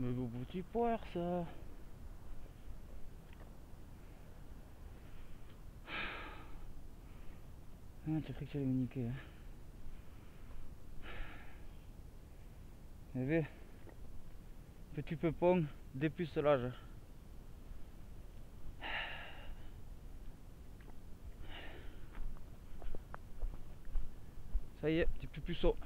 Mais beau petit poire ça Ah, tu as cru que tu allais me niquer. Hein. Vous avez Petit peupon, dépucelage. Ça y est, petit plus puceau.